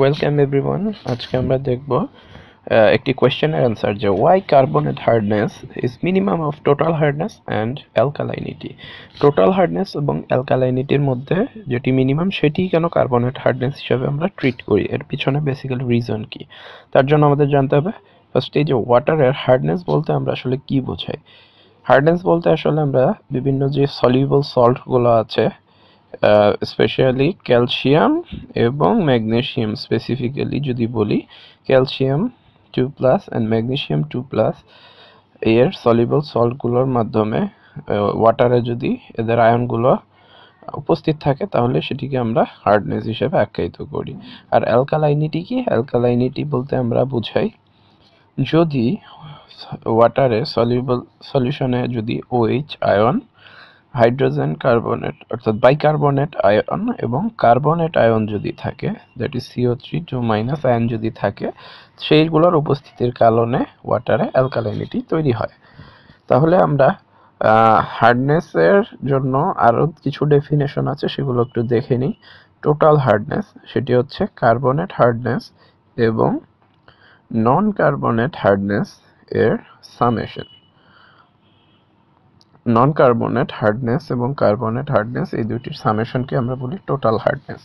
Welcome everyone আজকে আমরা দেখব একটি কোয়েশ্চেনের অ্যান্সার যে Y carbonate hardness is minimum of total hardness and alkalinity total hardness এবং অ্যালকালাইনিটির মধ্যে যেটি মিনিমাম সেটি কেন কার্বনেট হার্ডনেস হিসাবে আমরা ট্রিট করি? এর পিছনে বেসিক্যালি রিজন কি? তার জন্য আমাদের জানতে হবে ফার্স্ট এই যে ওয়াটারের হার্ডনেস বলতে আমরা আসলে কি বোঝাই? হার্ডনেস বলতে আসলে আমরা বিভিন্ন যে সলিউবল সল্টগুলো আছে স্পেশালি ক্যালসিয়াম এবং ম্যাগনেশিয়াম স্পেসিফিক্যালি যদি বলি calcium two plus and magnesium two plus এর সলিবল সল্টগুলোর মাধ্যমে ওয়াটারে যদি এদের আয়নগুলো উপস্থিত থাকে, তাহলে সেটিকে আমরা হার্ডনেস হিসেবে আখ্যায়িত করি। আর অ্যালকালাইনিটি কি? অ্যালকালাইনিটি বলতে আমরা বুঝাই, যদি ওয়াটারে সলিউবল সলিউশনে যদি ওএইচ আয়ন হাইড্রোজেন কার্বনেট, অর্থাৎ বাইকার্বনেট আয়ন এবং কার্বনেট আয়ন যদি থাকে that is CO three two minus ion যদি থাকে, সেইগুলোর উপস্থিতির কারণে ওয়াটারে অ্যালকালাইনিটি তৈরি হয়। তাহলে আমরা হার্ডনেসের জন্য আরও কিছু ডেফিনেশন আছে, সেগুলো একটু দেখে নিই। টোটাল হার্ডনেস সেটি হচ্ছে কার্বনেট হার্ডনেস এবং নন কার্বনেট হার্ডনেস এর সামেশন নন কার্বনেট হার্ডনেস এবং কার্বনেট হার্ডনেস এই দুইটির সামেশনকে আমরা বলি টোটাল হার্ডনেস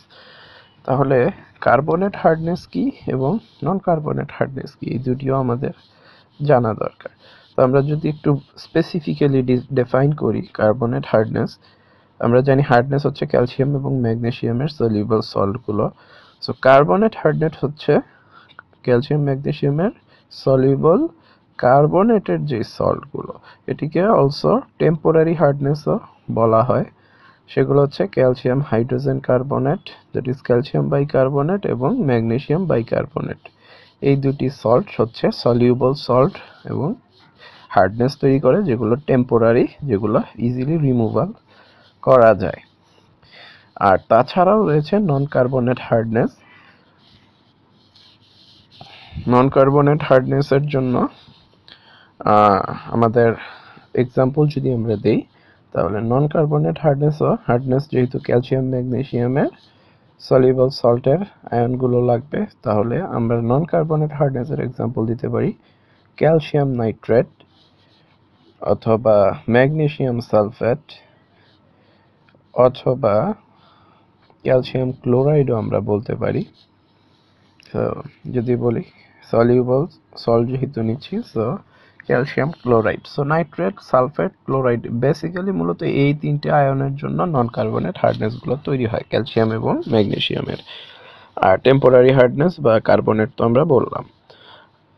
তাহলে কার্বনেট হার্ডনেস কি এবং নন কার্বনেট হার্ডনেস কি, এই দুটিও আমাদের জানা দরকার। তো আমরা যদি একটু স্পেসিফিক্যালি ডিফাইন করি কার্বনেট হার্ডনেস আমরা জানি হার্ডনেস হচ্ছে ক্যালসিয়াম এবং ম্যাগনেশিয়ামের সলিউবল সল্টগুলো সো কার্বনেট হার্ডনেস হচ্ছে ক্যালসিয়াম ম্যাগনেশিয়ামের সলিউবল কার্বনেটের যে সল্টগুলো এটিকে অলসো টেম্পোরারি হার্ডনেসও বলা হয়। সেগুলো হচ্ছে calcium hydrogen carbonate is calcium bicarbonate এবং ম্যাগনেসিয়াম বাইকার্বনেট এই দুটি সল্ট হচ্ছে সলিউবল সল্ট এবং হার্ডনেস তৈরি করে, যেগুলো টেম্পোরারি যেগুলো ইজিলি রিমুভাল করা যায়। আর তাছাড়াও রয়েছে non carbonate hardness non carbonate হার্ডনেসের জন্য আমাদের এক্সাম্পল যদি আমরা দেই, তাহলে নন কার্বনেট হার্ডনেসও হার্ডনেস যেহেতু ক্যালসিয়াম ম্যাগনেসিয়ামের সলিউবল সল্টের আয়নগুলো লাগবে, তাহলে আমরা নন কার্বনেট হার্ডনেসের এক্সাম্পল দিতে পারি। ক্যালসিয়াম নাইট্রেট অথবা ম্যাগনেসিয়াম সালফেট অথবা ক্যালসিয়াম ক্লোরাইডও আমরা বলতে পারি। যদি বলি সলিউবল সল্ট যেহেতু নিচ্ছি so calcium chloride so nitrate sulphate chloride. Basically মূলত এই তিনটে আয়নের জন্য নন কার্বনেট হার্ডনেসগুলো তৈরি হয়, ক্যালসিয়াম এবং ম্যাগনেসিয়ামের। আর টেম্পোরারি হার্ডনেস বা কার্বনেট তো আমরা বললাম।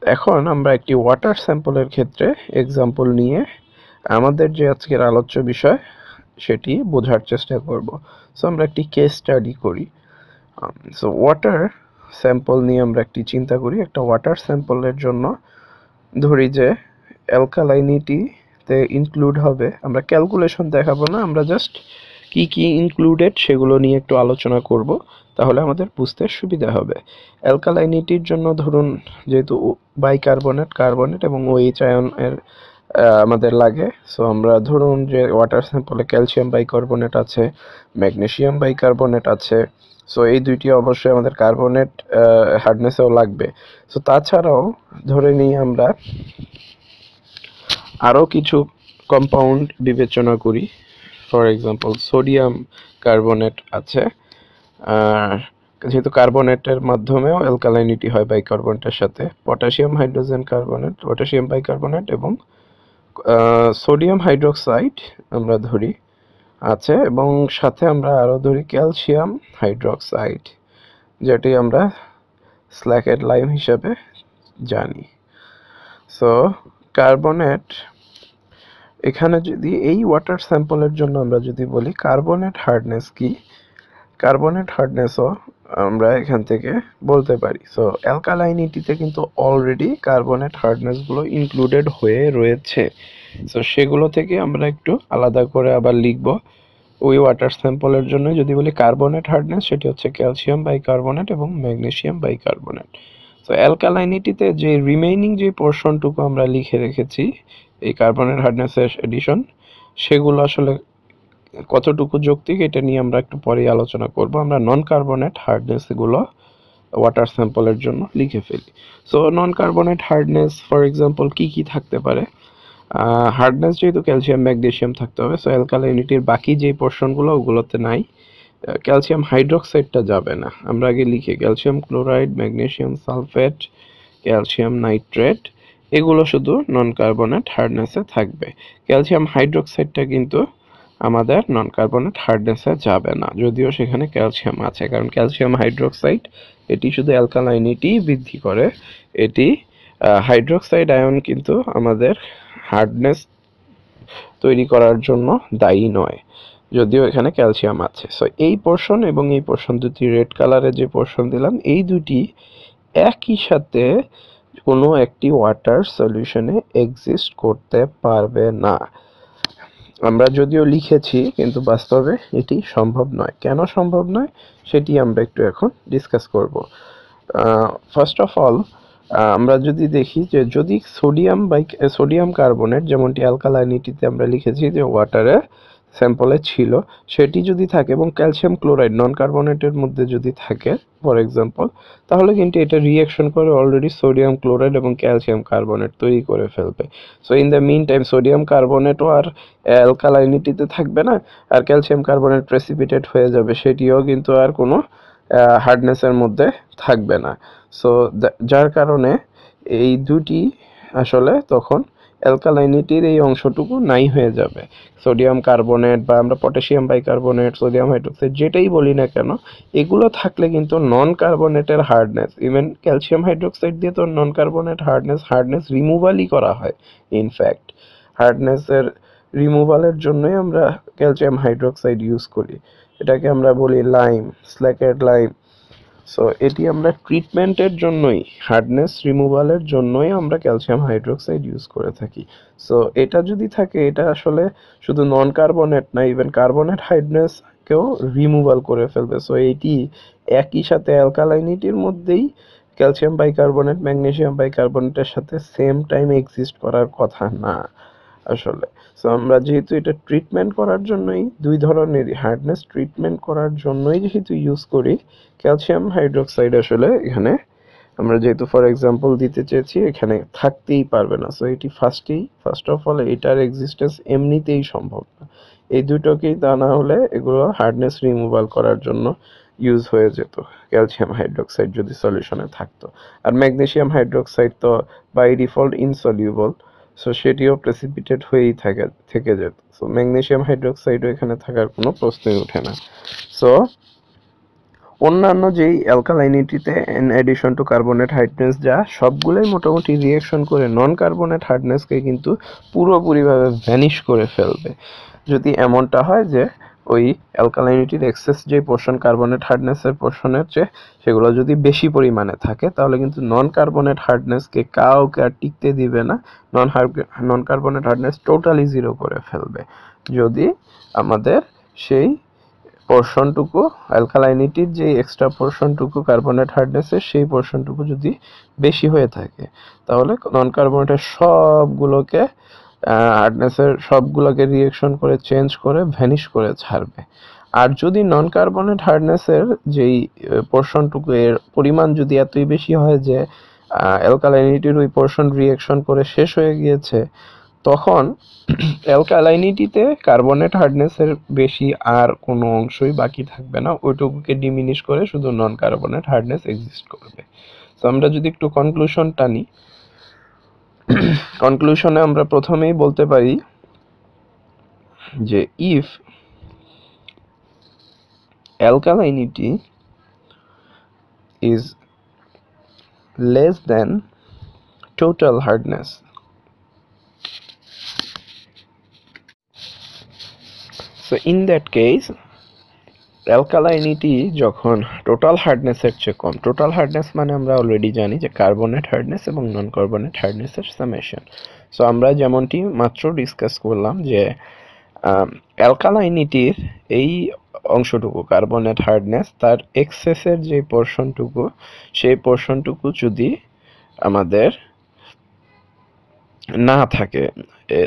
এখন আমরা একটি ওয়াটার স্যাম্পলের ক্ষেত্রে এক্সাম্পল নিয়ে আমাদের যে আজকের আলোচ্য বিষয়, সেটি বোঝার চেষ্টা করব। সো আমরা একটি কেস স্টাডি করি। সো ওয়াটার স্যাম্পল নিয়ে আমরা একটি চিন্তা করি। একটা ওয়াটার স্যাম্পলের জন্য ধরি যে অ্যালকালাইনিটিতে ইনক্লুড হবে। আমরা ক্যালকুলেশন দেখাবো না, আমরা জাস্ট কি কি ইনক্লুডেড সেগুলো নিয়ে একটু আলোচনা করব, তাহলে আমাদের বুঝতে সুবিধা হবে। অ্যালকালাইনিটির জন্য ধরুন যেহেতু বাইকার্বনেট কার্বনেট এবং ওএইচ আয়নের আমাদের লাগে। সো আমরা ধরুন যে ওয়াটার স্যাম্পলে ক্যালসিয়াম বাইকার্বনেট আছে ম্যাগনেসিয়াম বাইকার্বনেট আছে। সো এই দুইটি অবশ্যই আমাদের কার্বনেট হার্ডনেসেও লাগবে। সো তাছাড়াও ধরে নিই আমরা আরও কিছু কম্পাউন্ড বিবেচনা করি। ফর এক্সাম্পল সোডিয়াম কার্বনেট আছে। যেহেতু কার্বনেটের মাধ্যমেও অ্যালকালাইনিটি হয় বাইকার্বনেটের সাথে potassium hydrogen carbonate potassium bicarbonate এবং সোডিয়াম হাইড্রোক্সাইড আমরা ধরি আছে এবং সাথে আমরা আরও ধরি ক্যালসিয়াম হাইড্রোক্সাইড যেটি আমরা স্ল্যাকেট লাইম হিসাবে জানি। সো কার্বনেট এখানে যদি এই ওয়াটার স্যাম্পলের জন্য আমরা যদি বলি কার্বনেট হার্ডনেস কি? কার্বনেট হার্ডনেসও আমরা এখান থেকে বলতে পারি। সো অ্যালকালাইনিটিতে কিন্তু অলরেডি কার্বনেট হার্ডনেসগুলো ইনক্লুডেড হয়ে রয়েছে। সো সেগুলো থেকে আমরা একটু আলাদা করে আবার লিখব। ওই ওয়াটার স্যাম্পলের জন্য যদি বলি কার্বনেট হার্ডনেস সেটি হচ্ছে ক্যালসিয়াম বাইকার্বনেট এবং ম্যাগনেসিয়াম বাইকার্বনেট সো অ্যালকালাইনিটিতে যে রিমেইনিং যে পোর্শনটুকু আমরা লিখে রেখেছি, এই কার্বনেট হার্ডনেসের এডিশন সেগুলো আসলে কতটুকু যৌক্তিক এটা নিয়ে আমরা একটু পরেই আলোচনা করব। আমরা নন কার্বনেট হার্ডনেসগুলো ওয়াটার স্যাম্পলের জন্য লিখে ফেলি। So non carbonate hardness for example কি কি থাকতে পারে? হার্ডনেস যেহেতু ক্যালসিয়াম ম্যাগনেসিয়াম থাকতে হবে সো অ্যালকালাইনিটির বাকি যেই পোর্শনগুলো ওগুলোতে নাই। ক্যালসিয়াম হাইড্রোক্সাইডটা যাবে না। আমরা আগে লিখি, calcium chloride, magnesium sulphate, calcium nitrate, এগুলো শুধু নন কার্বনেট হার্ডনেসে থাকবে। ক্যালসিয়াম হাইড্রোক্সাইডটা কিন্তু আমাদের নন কার্বনেট হার্ডনেসে যাবে না, যদিও সেখানে ক্যালসিয়াম আছে। কারণ ক্যালসিয়াম হাইড্রোক্সাইড, এটি শুধু অ্যালকালাইনিটি বৃদ্ধি করে। এটি হাইড্রোক্সাইড আয়ন কিন্তু আমাদের হার্ডনেস তৈরি করার জন্য দায়ী নয়। যদিও এখানে ক্যালসিয়াম আছে। সো এই পোর্শন এবং এই পোর্শন দুটি রেড কালারে যে পোর্শন দিলাম, এই দুটি একই সাথে কোনো একটি ওয়াটার সলিউশনে এক্সিস্ট করতে পারবে না। আমরা যদিও লিখেছি, কিন্তু বাস্তবে এটি সম্ভব নয়। কেন সম্ভব নয়? সেটি আমরা একটু এখন ডিসকাস করব। ফার্স্ট অফ অল আমরা যদি দেখি যে যদি সোডিয়াম বাই সোডিয়াম কার্বনেট যেমনটি অ্যালকালাইনিটিতে আমরা লিখেছি যে ওয়াটারে স্যাম্পলে ছিল, সেটি যদি থাকে এবং ক্যালসিয়াম ক্লোরাইড নন কার্বনেটের মধ্যে যদি থাকে ফর এক্সাম্পল তাহলে কিন্তু এটা রিয়াকশন করে অলরেডি সোডিয়াম ক্লোরাইড এবং ক্যালসিয়াম কার্বনেট তৈরি করে ফেলবে। So in the mean time sodium কার্বনেটও আর অ্যালকালাইনিটিতে থাকবে না, আর ক্যালসিয়াম কার্বনেট প্রেসিপিটেট হয়ে যাবে, সেটিও কিন্তু আর কোনো হার্ডনেসের মধ্যে থাকবে না। সো যার কারণে এই দুটি আসলে তখন অ্যালকালাইনিটির এই অংশটুকু নাই হয়ে যাবে। সোডিয়াম কার্বনেট বা আমরা পটাশিয়াম বাইকার্বনেট, সোডিয়াম হাইড্রোক্সাইড, যেটাই বলি না কেন, এগুলো থাকলে কিন্তু নন কার্বনেটের হার্ডনেস ইভেন ক্যালসিয়াম হাইড্রোক্সাইড দিয়ে তো নন কার্বনেট হার্ডনেস হার্ডনেস রিমুভালই করা হয় ইনফ্যাক্ট হার্ডনেসের রিমুভালের জন্যই আমরা ক্যালসিয়াম হাইড্রোক্সাইড ইউজ করি। এটাকে আমরা বলি লাইম স্ল্যাকেড লাইম সো এটি আমরা ট্রিটমেন্টের জন্যই হার্ডনেস রিমুভালের জন্যই আমরা ক্যালসিয়াম হাইড্রোক্সাইড ইউজ করে থাকি। সো এটা যদি থাকে, এটা আসলে শুধু নন কার্বনেট না ইভেন কার্বনেট হার্ডনেসকেও রিমুভাল করে ফেলবে। সো এটি একই সাথে অ্যালকালাইনিটির মধ্যেই ক্যালসিয়াম বাইকার্বনেট ম্যাগনেসিয়াম বাইকার্বনেটের সাথে সেম টাইম এক্সিস্ট করার কথা না, আসলে। সো আমরা যেহেতু এটা ট্রিটমেন্ট করার জন্যই, দুই ধরনের হার্ডনেস ট্রিটমেন্ট করার জন্যই যেহেতু ইউজ করি ক্যালসিয়াম হাইড্রোক্সাইড আসলে এখানে, আমরা যেহেতু ফর এক্সাম্পল দিতে চেয়েছি, এখানে থাকতেই পারবে না। সো এটি ফার্স্টেই ফার্স্ট অফ অল এটার এক্সিস্টেন্স এমনিতেই সম্ভব না। এই দুটোকেই তা না হলে এগুলো হার্ডনেস রিমুভাল করার জন্য ইউজ হয়ে যেত ক্যালসিয়াম হাইড্রোক্সাইড যদি সলিউশনে থাকতো। আর ম্যাগনেসিয়াম হাইড্রোক্সাইড তো বাই ডিফল্ট ইনসলিউবল সো সেটিও প্রেসিপিটেট হয়েই থাকে, থেকে যেত সো ম্যাগনেশিয়াম হাইড্রোক্সাইডও এখানে থাকার কোনো প্রশ্নই ওঠে না। সো অন্যান্য যেই অ্যালকালাইনিটিতে in addition to carbonate hardness যা, সবগুলোই মোটামুটি রিয়েকশন করে নন কার্বনেট হার্ডনেসকে কিন্তু পুরোপুরিভাবে ভ্যানিশ করে ফেলবে। যদি এমনটা হয় যে ওই অ্যালকালাইনিটির এক্সেস যে পোর্শন কার্বনেট হার্ডনেসের পোর্শনের চেয়ে সেগুলো যদি বেশি পরিমাণে থাকে, তাহলে কিন্তু নন কার্বনেট হার্ডনেসকে কাউকে আর টিকতে দিবে না। Non non carbonate hardness totally zero করে ফেলবে। যদি আমাদের সেই পোর্শনটুকু অ্যালকালাইনিটির যে এক্সট্রা পোর্শনটুকু কার্বনেট হার্ডনেসের সেই পোর্শনটুকু যদি বেশি হয়ে থাকে, তাহলে নন কার্বনেটের সবগুলোকে হার্ডনেসের সবগুলোকে রিয়েকশন করে চেঞ্জ করে ভ্যানিশ করে ছাড়বে। আর যদি নন কার্বনেট হার্ডনেসের যেই পোর্শনটুকু এর পরিমাণ যদি এতই বেশি হয় যে অ্যালকালাইনিটির ওই পোর্শন রিয়েকশন করে শেষ হয়ে গিয়েছে, তখন অ্যালকালাইনিটিতে কার্বনেট হার্ডনেসের বেশি আর কোনো অংশই বাকি থাকবে না। ওইটুকুকে ডিমিনিশ করে শুধু নন কার্বনেট হার্ডনেস এক্সিস্ট করবে। তো আমরা যদি একটু কনক্লুশন টানি কনক্লুশনে আমরা প্রথমেই বলতে পারি যে if alkalinity is less then total hardness so in that case alkalinity যখন টোটাল হার্ডনেসের চেয়ে কম টোটাল হার্ডনেস মানে আমরা অলরেডি জানি যে কার্বনেট হার্ডনেস এবং নন কার্বনেট হার্ডনেসের সামেশন সো আমরা যেমনটি মাত্র ডিসকাস করলাম যে অ্যালকালাইনিটির এই অংশটুকু কার্বনেট হার্ডনেস তার এক্সেসের যে পোর্শনটুকু সেই পোর্শনটুকু যদি আমাদের না থাকে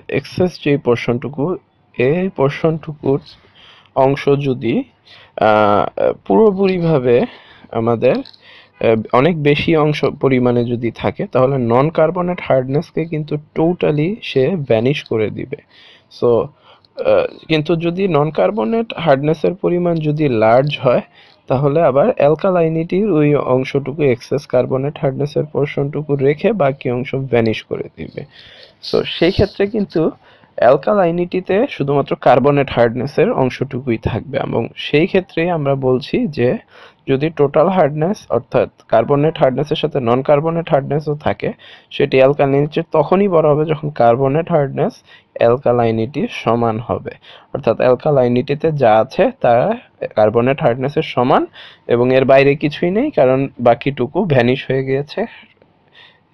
এক্সেস যে পোর্শনটুকু এই পোর্শনটুকুর অংশ যদি পুরোপুরিভাবে আমাদের অনেক বেশি অংশ পরিমাণে যদি থাকে, তাহলে নন কার্বনেট হার্ডনেসকে কিন্তু টোটালি সে ভ্যানিশ করে দিবে। সো কিন্তু যদি নন কার্বনেট হার্ডনেসের পরিমাণ যদি লার্জ হয়, তাহলে আবার অ্যালকালাইনিটির ওই অংশটুকু এক্সেস কার্বনেট হার্ডনেসের পোর্শনটুকু রেখে বাকি অংশ ভ্যানিশ করে দিবে। সো সেই ক্ষেত্রে কিন্তু অ্যালকালাইনিটিতে শুধুমাত্র কার্বনেট হার্ডনেসের অংশটুকুই থাকবে এবং সেই ক্ষেত্রে আমরা বলছি যে যদি টোটাল হার্ডনেস অর্থাৎ কার্বনেট হার্ডনেসের সাথে নন কার্বনেট হার্ডনেসও থাকে, সেটি অ্যালকালাইনিটির তখনই বড় হবে যখন কার্বনেট হার্ডনেস অ্যালকালাইনিটির সমান হবে। অর্থাৎ অ্যালকালাইনিটিতে যা আছে তা কার্বনেট হার্ডনেসের সমান এবং এর বাইরে কিছুই নেই, কারণ বাকিটুকু ভ্যানিশ হয়ে গিয়েছে,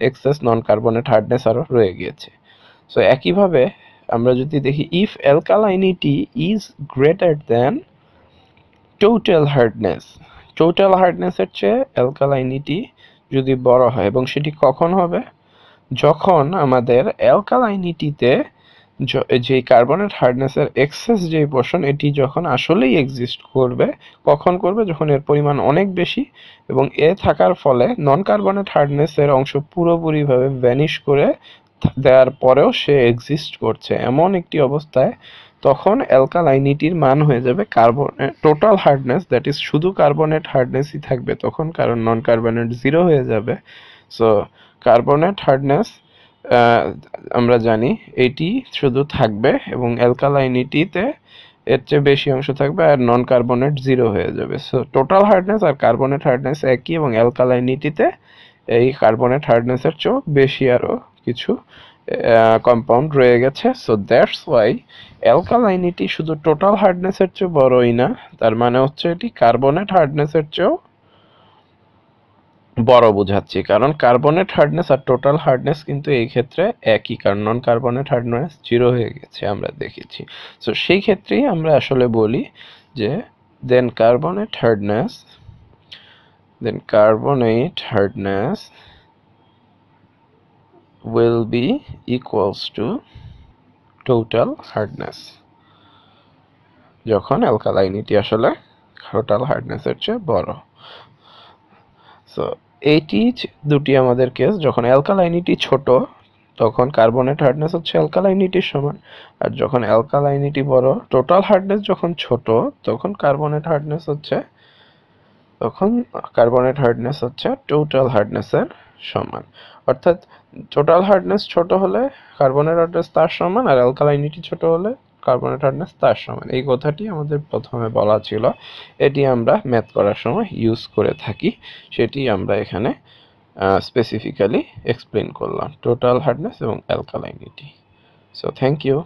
এক্সেস নন কার্বনেট হার্ডনেস আরও রয়ে গিয়েছে। সো একইভাবে আমরা যদি দেখি if alkalinity is greater than total hardness total হার্ডনেসের চেয়ে অ্যালকালাইনিটি যদি বড় হয়, এবং সেটি কখন হবে? যখন আমাদের অ্যালকালাইনিটিতে যে কার্বনেট হার্ডনেসের এক্সেস যে পোর্শন এটি যখন আসলেই এক্সিস্ট করবে, কখন করবে? যখন এর পরিমাণ অনেক বেশি, এবং এ থাকার ফলে নন কার্বনেট হার্ডনেসের অংশ পুরোপুরিভাবে ভ্যানিশ করে দেওয়ার পরেও সে এক্সিস্ট করছে। এমন একটি অবস্থায় তখন অ্যালকালাইনিটির মান হয়ে যাবে carbonate total hardness that is শুধু কার্বনেট হার্ডনেসই থাকবে, তখন কারণ নন কার্বনেট জিরো হয়ে যাবে। সো কার্বনেট হার্ডনেস আমরা জানি এটি শুধু থাকবে এবং অ্যালকালাইনিটিতে এর চেয়ে বেশি অংশ থাকবে আর নন কার্বনেট জিরো হয়ে যাবে। সো টোটাল হার্ডনেস আর কার্বনেট হার্ডনেস একই এবং অ্যালকালাইনিটিতে এই কার্বনেট হার্ডনেসের চেয়েও বেশি আরও কিছু কম্পাউন্ড রয়ে গেছে। সো দ্যাটস ওয়াই অ্যালকালাইনিটি শুধু টোটাল হার্ডনেসের চেয়ে বড়ই না, তার মানে হচ্ছে এটি কার্বনেট হার্ডনেসের চেয়েও বড় বোঝাচ্ছি। কারণ কার্বনেট হার্ডনেস আর টোটাল হার্ডনেস কিন্তু এই ক্ষেত্রে একই, কারণ নন কার্বনেট হার্ডনেস জিরো হয়ে গেছে আমরা দেখেছি। সো সেই ক্ষেত্রেই আমরা আসলে বলি যে then carbonate hardness then carbonate hardness will be equals to total hardness. যখন অ্যালকালাইনিটি আসলে টোটাল হার্ডনেসের চেয়ে বড়। সো এইটি দুটি আমাদের কেস যখন অ্যালকালাইনিটি ছোট, তখন কার্বনেট হার্ডনেস হচ্ছে অ্যালকালাইনিটির সমান। আর যখন অ্যালকালাইনিটি বড় টোটাল হার্ডনেস যখন ছোট, তখন কার্বনেট হার্ডনেস হচ্ছে, তখন কার্বনেট হার্ডনেস হচ্ছে টোটাল হার্ডনেসের সমান। অর্থাৎ টোটাল হার্ডনেস ছোট হলে কার্বনের হার্ডনেস তার সমান আর অ্যালকালাইনিটি ছোট হলে কার্বনের হার্ডনেস তার সমান। এই কথাটি আমাদের প্রথমে বলা ছিল। এটি আমরা ম্যাথ করার সময় ইউজ করে থাকি। সেটি আমরা এখানে স্পেসিফিক্যালি এক্সপ্লেন করলাম। টোটাল হার্ডনেস এবং অ্যালকালাইনিটি সো থ্যাংক ইউ